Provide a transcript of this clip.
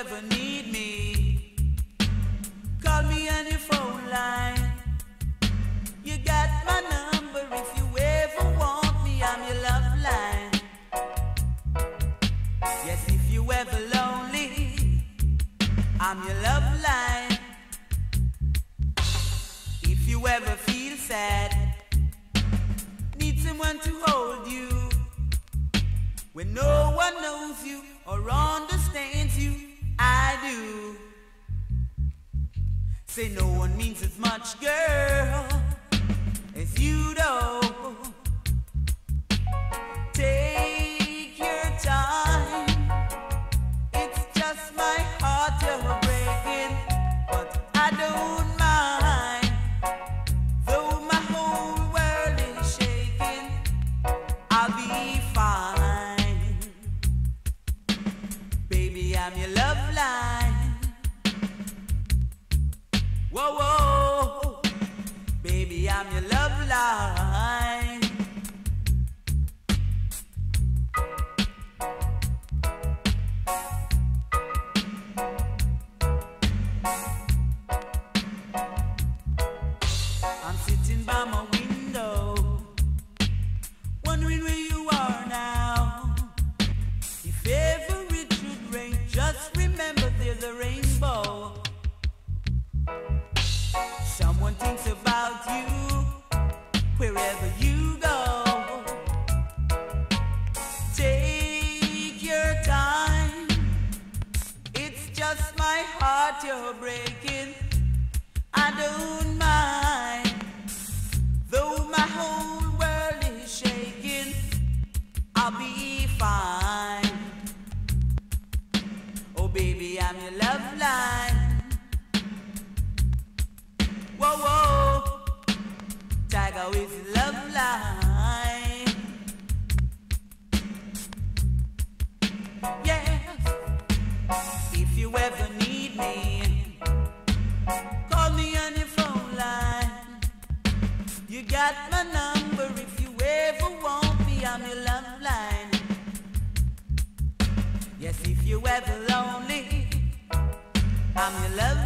ever need me, call me on your phone line. You got my number if you ever want me, I'm your love line. Yes, if you ever lonely, I'm your love line. If you ever feel sad, need someone to hold you when no one knows you or understands you. I do. Say no one means as much, girl, as you do. Take your time. It's just my heart I'm your love line. Whoa, whoa. Baby, I'm your love line. You're breaking. I don't mind. Though my whole world is shaking, I'll be fine. Oh, baby, I'm your love line. You got my number if you ever want me, I'm your love line. Yes, if you ever lonely, I'm your love